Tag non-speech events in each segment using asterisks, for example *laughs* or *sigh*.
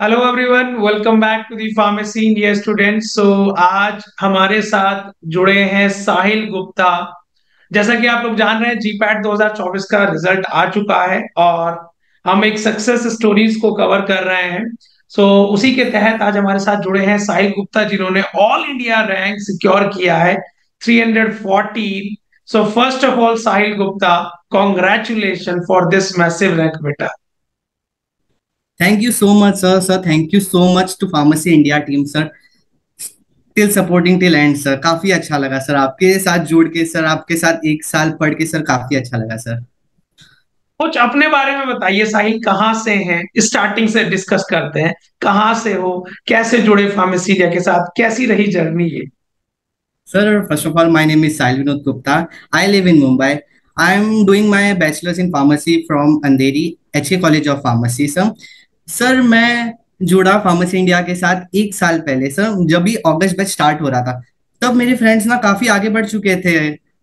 Hello everyone welcome back to the pharmacy India students so आज हमारे साथ जुड़े हैं साहिल गुप्ता। जैसा कि आप लोग जान रहे हैं जीपैट 2024 का रिज़ल्ट आ चुका है और हम एक सक्सेस स्टोरीज को कवर कर रहे हैं। सो so, उसी के तहत आज हमारे साथ जुड़े हैं साहिल गुप्ता जिन्होंने ऑल इंडिया रैंक सिक्योर किया है 314 so first of all Sahil Gupta congratulation for this massive rank बेटा। Thank you so much, sir. Sir, thank you so much to Pharmacy India team, sir. Till supporting till end sir काफ़ी अच्छा लगा sir आपके साथ जुड़ के sir आपके साथ एक साल पढ़ के सर काफ़ी अच्छा लगा सर कुछ अपने बारे में बताइए साहिल कहाँ से हैं? स्टार्टिंग से डिस्कस करते हैं। कहाँ से हो? कैसे जुड़े फार्मेसी के साथ? कैसी रही जर्नी ये? Sir first of all my name is Sahil Vinod Gupta I live in Mumbai I am doing my bachelors in pharmacy from Andheri H college of pharmacy sir sir मैं जुड़ा pharmacy India के साथ एक साल पहले sir जब भी अगस्त batch start हो रहा था। तब मेरे फ्रेंड्स ना काफ़ी आगे बढ़ चुके थे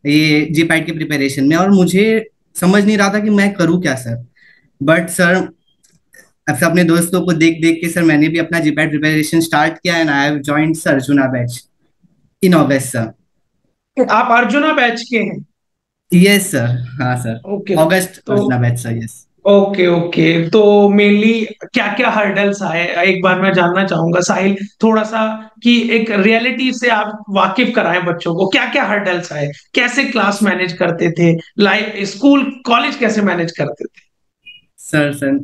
ये जी के प्रिपरेशन में और मुझे समझ नहीं रहा था कि मैं करूँ क्या सर बट सर अब अपने दोस्तों को देख देख के सर मैंने भी अपना जी पैट प्रिपरेशन स्टार्ट किया and I have joined sir Arjuna batch in August sir आप अर्जुना बैच के हैं? यस सर हाँ सर ओके अगस्त Arjuna batch sir yes okay okay तो मेनली क्या क्या हर्डल्स आए? एक बार मैं जानना चाहूँगा, साहिल थोड़ा सा कि एक रियलिटी से आप वाकिफ कराए बच्चों को क्या क्या हर्डल्स आए? कैसे क्लास मैनेज करते थे? लाइफ स्कूल कॉलेज कैसे मैनेज करते थे? सर सर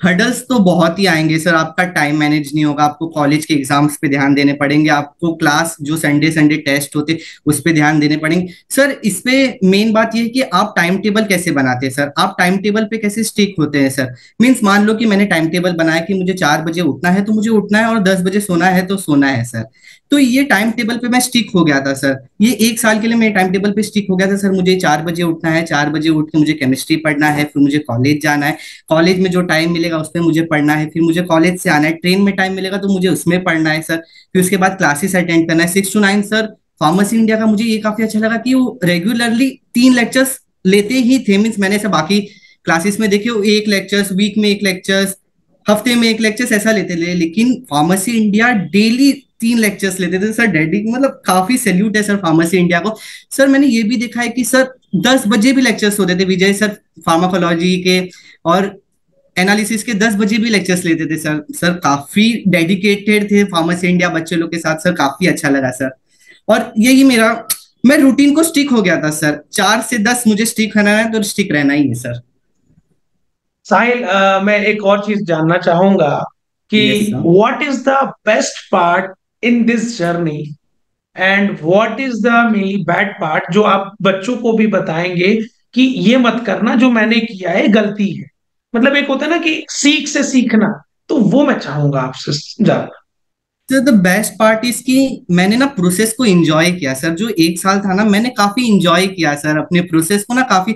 हर्डल्स तो बहुत ही आएँगे सर आपका टाइम मैनेज नहीं होगा, आपको कॉलेज के एग्ज़ाम्स पे ध्यान देने पड़ेंगे, आपको क्लास जो संडे संडे टेस्ट होते, उस पर ध्यान देने पड़ेंगे। सर इस पे मेन बात ये है कि आप टाइम टेबल कैसे बनाते हैं सर आप टाइम टेबल पे कैसे स्टिक होते हैं सर मीन्स मान लो कि मैंने टाइम टेबल बनाया कि मुझे चार बजे उठना है तो मुझे उठना है और दस बजे सोना है तो सोना है सर तो ये टाइम टेबल पे मैं स्टिक हो गया था सर ये एक साल के लिए मैं टाइम टेबल पे स्टिक हो गया था सर मुझे चार बजे उठना है, चार बजे उठ के मुझे केमिस्ट्री पढ़ना है, फिर मुझे कॉलेज जाना है। कॉलेज में जो टाइम मिलेगा उसमें मुझे पढ़ना है। फिर मुझे कॉलेज से आना है। ट्रेन में टाइम मिलेगा तो मुझे उसमें पढ़ना है सर फिर उसके बाद क्लासेस अटेंड करना है। Six to nine sir pharmacy India का मुझे ये काफ़ी अच्छा लगा कि वो रेगुलरली तीन लेक्चर्स लेते ही थे। मीन्स मैंने ऐसे बाकी क्लासेस में देखे एक लेक्चर्स वीक में एक लेक्चर्स हफ़्ते में एक लेक्चर्स ऐसा लेते थे लेकिन फार्मेसी इंडिया डेली तीन लेक्चर्स लेते थे। सर डेडी मतलब काफ़ी सैल्यूट है सर फार्मेसी इंडिया को। सर मैंने ये भी देखा है कि सर दस बजे भी लेक्चर्स होते थे विजय सर फार्माकोलॉजी के और एनालिसिस के दस बजे भी लेक्चर्स लेते थे सर। सर काफ़ी डेडिकेटेड थे फार्मेसी इंडिया बच्चे लोग के साथ। सर काफ़ी अच्छा लगा सर। और यही मेरा मैं रूटीन को स्टिक हो गया था सर। चार से दस मुझे स्टिक रहना है तो स्टिक रहना ही है सर। साहिल मैं एक और चीज़ जानना चाहूँगा कि what is the best part in this journey and what is the mainly bad part जो आप बच्चों को भी बताएँगे कि ये मत करना जो मैंने किया है, गलती है। मतलब एक होता है ना कि सीख से सीखना तो वो मैं चाहूँगा आपसे जानना। Sir the best part is कि मैंने ना प्रोसेस को एंजॉय किया सर जो एक साल था ना, मैंने काफ़ी एंजॉय किया सर अपने प्रोसेस को ना काफ़ी।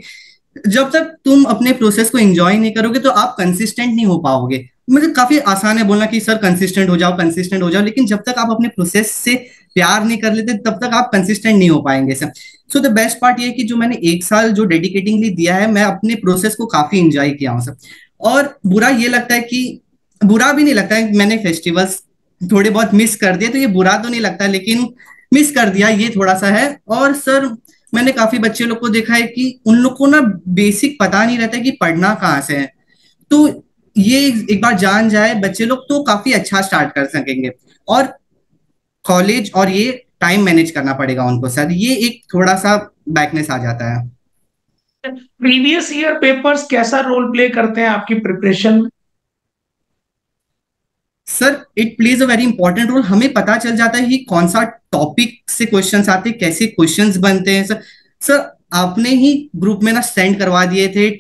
जब तक तुम अपने प्रोसेस को एंजॉय नहीं करोगे तो आप कंसिस्टेंट नहीं हो पाओगे। मुझे काफ़ी आसान है बोलना कि, सर कंसिस्टेंट हो जाओ कंसिस्टेंट हो जाओ। लेकिन जब तक आप अपने प्रोसेस से प्यार नहीं कर लेते, तब तक आप कंसिस्टेंट नहीं हो पाएँगे sir so the best part ये कि जो मैंने एक साल जो डेडिकेटिंगली दिया है, मैं अपने प्रोसेस को काफ़ी इंजॉय किया हूँ सर और बुरा ये लगता है कि, बुरा भी नहीं लगता है मैंने फेस्टिवल्स थोड़े बहुत मिस कर दिए तो ये बुरा तो नहीं लगता, लेकिन मिस कर दिया ये थोड़ा सा है। और सर मैंने काफ़ी बच्चे लोग को देखा है कि उन लोग को ना बेसिक पता नहीं रहता कि पढ़ना कहाँ से है। तो ये एक बार जान जाए बच्चे लोग तो काफ़ी अच्छा स्टार्ट कर सकेंगे। और कॉलेज और ये टाइम मैनेज करना पड़ेगा उनको सर। ये एक थोड़ा सा बैकनेस आ जाता है। प्रीवियस ईयर पेपर्स कैसा रोल प्ले करते हैं आपकी preparation sir it plays a very important role हमें पता चल जाता है कि कौन सा टॉपिक से क्वेश्चंस आते हैं कैसे क्वेश्चंस बनते हैं सर। सर आपने ही ग्रुप में ना सेंड करवा दिए थे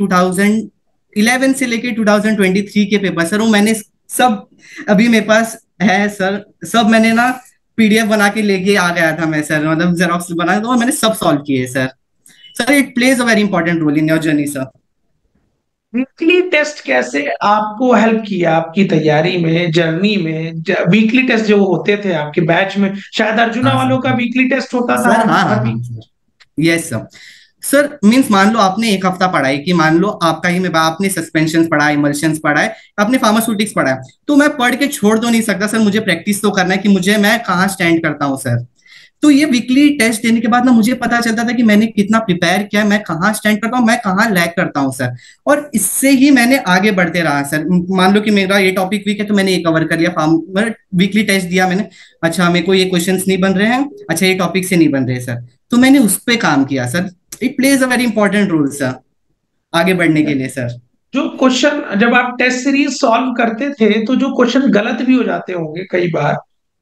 2011 से लेके 2023 के पेपर सर वो मैंने सब अभी मेरे पास है सर सब मैंने ना पीडीएफ बना के लेके आ गया था मैं सर मतलब जेरोक्स बना तो मैंने सब सॉल्व किए sir sir it plays a very important role in your journey sir weekly test कैसे आपको हेल्प किया आपकी तैयारी में जर्नी में? वीकली टेस्ट जो होते थे आपके बैच में शायद अर्जुना हाँ, वालों का वीकली टेस्ट होता था? हाँ, हाँ, यस सर सर मीन्स मान लो आपने एक हफ़्ता पढ़ाई कि, मान लो आपका ही मैं, आपने सस्पेंशन पढ़ा इमल्शन पढ़ा है आपने फार्मास्यूटिक्स पढ़ा है तो मैं पढ़ के छोड़ तो नहीं सकता। सर मुझे प्रैक्टिस तो करना है कि मुझे, मैं कहाँ स्टैंड करता हूँ सर तो ये वीकली टेस्ट देने के बाद ना मुझे पता चलता था कि मैंने कितना प्रिपेयर किया, मैं कहाँ स्टैंड करता हूँ, मैं कहाँ लैक करता हूँ सर और इससे ही मैंने आगे बढ़ते रहा सर मान लो कि मेरा ये टॉपिक वीक है तो मैंने ये कवर कर लिया फार्म वीकली टेस्ट दिया मैंने. अच्छा मेरे को ये क्वेश्चन नहीं बन रहे हैं अच्छा ये टॉपिक से नहीं बन रहे सर तो मैंने उस पर काम किया sir it plays a very important role sir आगे बढ़ने के लिए सर जो क्वेश्चन जब आप टेस्ट सीरीज़ सॉल्व करते थे तो जो क्वेश्चन गलत भी हो जाते होंगे कई बार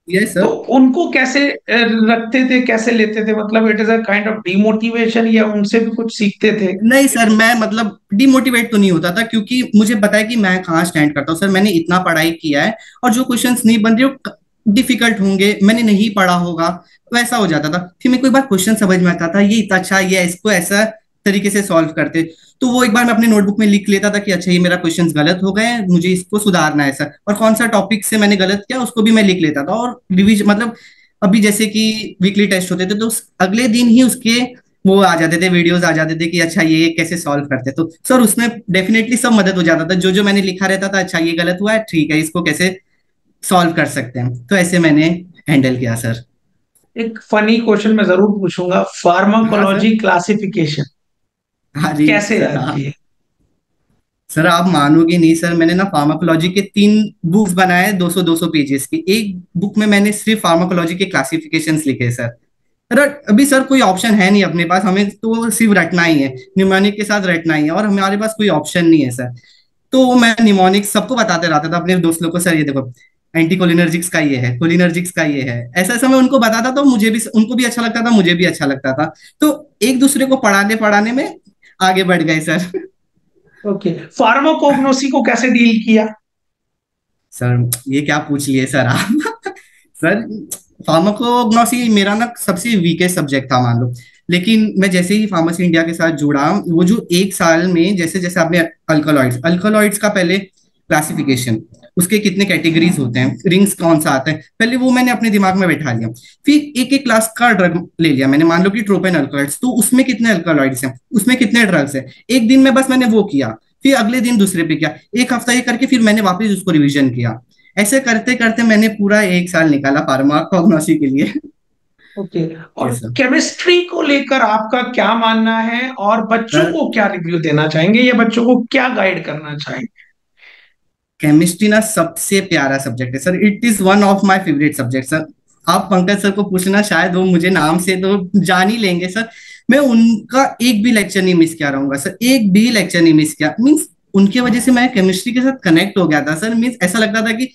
yes, तो उनको कैसे रखते थे कैसे लेते थे? मतलब it is a kind of demotivation या उनसे भी कुछ सीखते थे? नहीं सर मैं मतलब डिमोटिवेट तो नहीं होता था क्योंकि मुझे पता है कि मैं कहाँ स्टैंड करता हूँ। सर मैंने इतना पढ़ाई किया है और जो क्वेश्चन नहीं बन रहे डिफ़िकल्ट होंगे। मैंने नहीं पढ़ा होगा। वैसा हो जाता था। फिर मेरे को एक बार क्वेश्चन समझ में आता था ये इतना अच्छा ये इसको ऐसा तरीके से सॉल्व करते। तो वो एक बार मैं अपने नोटबुक में लिख लेता था कि अच्छा ये मेरा क्वेश्चन गलत हो गए मुझे इसको सुधारना है सर और कौन सा टॉपिक से मैंने गलत किया उसको भी मैं लिख लेता था। और रिविज मतलब अभी जैसे कि वीकली टेस्ट होते थे तो अगले दिन ही उसके वो आ जाते थे वीडियोस आ जाते थे कि अच्छा ये कैसे सॉल्व करते। तो सर उसमें डेफिनेटली सब मदद हो जाता था। जो जो मैंने लिखा रहता था अच्छा ये गलत हुआ है ठीक है इसको कैसे सॉल्व कर सकते हैं। तो ऐसे मैंने हैंडल किया सर एक फनी क्वेश्चन मैं ज़रूर पूछूँगा। फार्माकोलॉजी क्लासिफिकेशन हाँ कैसे याद हाँ। किए सर आप मानोगे नहीं सर मैंने ना फार्माकोलॉजी के तीन बुक्स बनाए 200 200 पेजेस की। एक बुक में मैंने सिर्फ़ फार्माकोलॉजी के क्लासिफिकेशंस लिखे सर। रट अभी सर कोई ऑप्शन है नहीं अपने पास हमें तो सिर्फ़ रटना ही है न्यूमोनिक के साथ रटना ही है और हमारे पास कोई ऑप्शन नहीं है सर। तो मैं निमोनिक सबको बताते रहता था अपने दोस्त लोग को सर ये देखो एंटी कोलिनर्जिक्स का ये है कोलिनर्जिक्स का ये है। ऐसा ऐसा मैं उनको बताता तो मुझे भी उनको भी अच्छा लगता था मुझे भी अच्छा लगता था। तो एक दूसरे को पढ़ाने पढ़ाने में आगे बढ़ गए सर। ओके। फार्माकोग्नोसी को कैसे डील किया? सर ये क्या पूछ लिए सर आप? सर फार्माकोग्नोसी मेरा ना सबसे वीकेस्ट सब्जेक्ट था मान लो। लेकिन मैं जैसे ही फार्मेसी इंडिया के साथ जुड़ा वो जो एक साल में जैसे जैसे आपने अल्कोलॉइड्स अल्कोलॉइड्स का पहले क्लासिफिकेशन उसके कितने कैटेगरीज होते हैं रिंग्स कौन सा आता है पहले वो मैंने अपने दिमाग में बैठा लिया। फिर एक एक क्लास का ड्रग ले लिया मैंने मान लो कि ट्रोपेन अल्कोलॉइड्स तो उसमें कितने अल्कोलॉइड्स हैं उसमें कितने ड्रग्स हैं? एक दिन में बस मैंने वो किया फिर अगले दिन दूसरे पे किया एक हफ़्ता ये करके फिर मैंने वापस उसको रिविजन किया। ऐसे करते करते मैंने पूरा एक साल निकाला फार्मा कॉग्नोसी के लिए। Okay okay. और केमिस्ट्री को लेकर आपका क्या मानना है और बच्चों को क्या रिव्यू देना चाहेंगे या बच्चों को क्या गाइड करना चाहेंगे? केमिस्ट्री ना सबसे प्यारा सब्जेक्ट है sir it is one of my favourite subject sir आप पंकज सर को पूछना, शायद वो मुझे नाम से तो जान ही लेंगे सर मैं उनका एक भी लेक्चर नहीं मिस किया रहूँगा सर एक भी लेक्चर नहीं मिस किया। मीन्स उनकी वजह से मैं केमिस्ट्री के साथ कनेक्ट हो गया था सर मीन्स ऐसा लगता था कि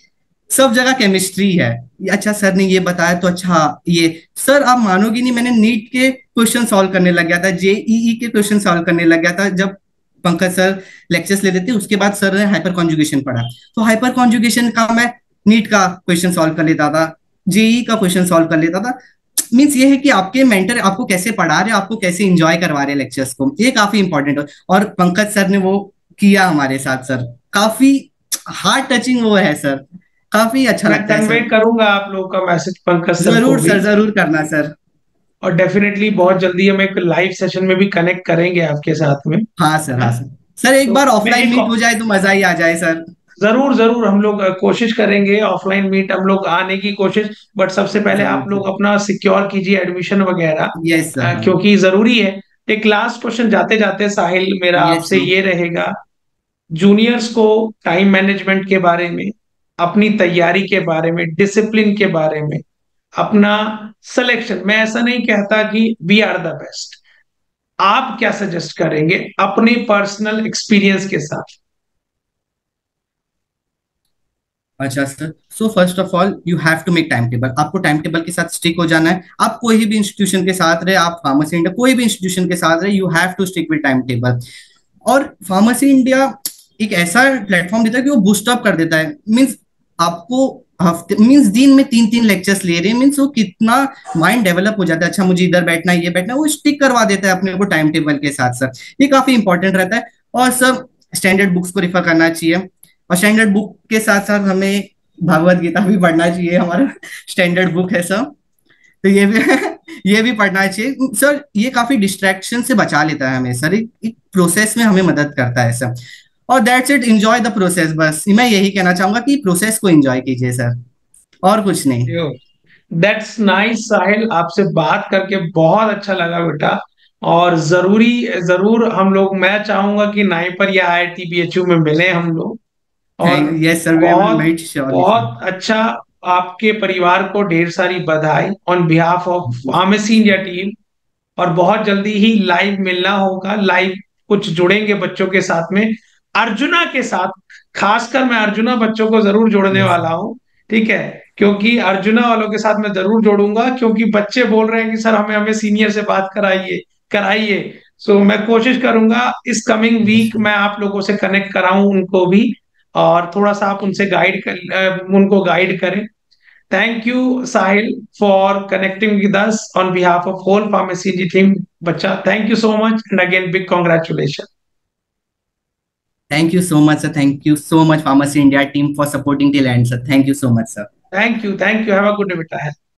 सब जगह केमिस्ट्री है। अच्छा सर ने ये बताया तो अच्छा ये। सर आप मानोगे नहीं, मैंने नीट के क्वेश्चन सॉल्व करने लग गया था जेईई के क्वेश्चन सॉल्व करने लग गया था, जब पंकज सर लेक्चर्स लेते थे उसके बाद सर ने हाइपर कॉन्जुगेशन पढ़ा। तो हाइपर कॉन्जुगेशन का मैं नीट का क्वेश्चन सॉल्व कर लेता था जेई का क्वेश्चन सॉल्व कर लेता था। मीन्स ये है कि आपके मेंटर आपको कैसे पढ़ा रहे आपको कैसे इंजॉय करवा रहे हैं लेक्चर्स को ये काफ़ी इंपॉर्टेंट है। और पंकज सर ने वो किया हमारे साथ सर। काफ़ी हार्ड टचिंग वो है सर। काफ़ी अच्छा लगता है करूँगा आप लोगों का मैसेज पंकज सर ज़रूर सर ज़रूर करना सर। और डेफिनेटली बहुत जल्दी हम एक लाइव सेशन में भी कनेक्ट करेंगे आपके साथ में। हाँ सर हाँ सर। सर एक तो बार ऑफलाइन मीट हो जाए तो मज़ा ही आ जाए सर। ज़रूर ज़रूर हम लोग कोशिश करेंगे ऑफलाइन मीट हम लोग आने की कोशिश बट सबसे पहले आप लोग अपना सिक्योर कीजिए एडमिशन वगैरह yes, क्योंकि ज़रूरी है। एक लास्ट क्वेश्चन जाते जाते साहिल मेरा yes, आपसे ये रहेगा जूनियर्स को टाइम मैनेजमेंट के बारे में अपनी तैयारी के बारे में डिसिप्लिन के बारे में अपना सिलेक्शन मैं ऐसा नहीं कहता कि वी आर द बेस्ट आप क्या सजेस्ट करेंगे? अपने पर्सनल एक्सपीरियंस के साथ. अच्छा sir so first of all you have to make time table आपको टाइम टेबल के साथ स्टिक हो जाना है। आप कोई भी इंस्टीट्यूशन के साथ रहे, आप फार्मेसी इंडिया कोई भी इंस्टीट्यूशन के साथ रहे you have to stick with time table और फार्मेसी इंडिया एक ऐसा प्लेटफॉर्म देता है कि वो बूस्ट अप कर देता है। मीन्स आपको हफ़्ते मीन्स दिन में तीन तीन लेक्चर्स ले रहे हैं मीन्स वो कितना माइंड डेवलप हो जाता है। अच्छा मुझे इधर बैठना ये बैठना वो स्टिक करवा देता है अपने को टाइम टेबल के साथ सर ये काफ़ी इंपॉर्टेंट रहता है। और सर स्टैंडर्ड बुक्स को रिफर करना चाहिए। और स्टैंडर्ड बुक के साथ साथ हमें भगवत गीता भी पढ़ना चाहिए, हमारा स्टैंडर्ड बुक है सर तो ये भी *laughs* ये भी पढ़ना चाहिए। सर ये काफ़ी डिस्ट्रैक्शन से बचा लेता है हमें सर एक प्रोसेस में हमें मदद करता है सर और that's it enjoy the process बस। मैं यही कहना चाहूँगा कि प्रोसेस को एंजॉय कीजिए सर और कुछ नहीं। दैट्स नाइस साहिल आपसे बात करके बहुत अच्छा लगा बेटा। और ज़रूरी ज़रूर हम लोग मैं चाहूँगा कि नाइपर या I T B H U में मिले हम लोग। और yes, sir, बहुत बहुत अच्छा आपके परिवार को ढेर सारी बधाई on behalf of pharmacy India team और बहुत जल्दी ही लाइव मिलना होगा। लाइव कुछ जुड़ेंगे बच्चों के साथ में। अर्जुना के साथ खासकर मैं अर्जुना बच्चों को ज़रूर जोड़ने वाला हूँ ठीक है? क्योंकि अर्जुना वालों के साथ मैं ज़रूर जोड़ूँगा क्योंकि बच्चे बोल रहे हैं कि सर हमें हमें सीनियर से बात कराइए कराइए। सो so, मैं कोशिश करूँगा इस कमिंग वीक मैं आप लोगों से कनेक्ट कराऊं उनको भी और थोड़ा सा आप उनसे गाइड कर उनको गाइड करें। Thank you Sahil for connecting with us on behalf of whole pharmacy team बच्चा। Thank you so much and again big congratulation Thank you so much, sir. Thank you so much, Pharmacy India team, for supporting the land, sir. Thank you so much, sir. Thank you. Thank you. Have a good day.